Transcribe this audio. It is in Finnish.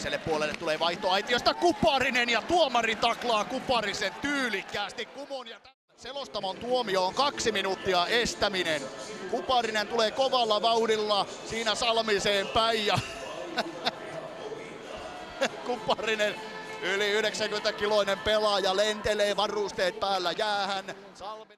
Toiselle puolelle tulee vaihtoaitiosta Kuparinen ja tuomari taklaa Kuparisen tyylikkäästi Kumon ja Selostamon tuomio on kaksi minuuttia estäminen. Kuparinen tulee kovalla vauhdilla siinä Salmiseen päin ja Kuparinen yli 90 kiloinen pelaaja lentelee varusteet päällä jäähän. Salmi...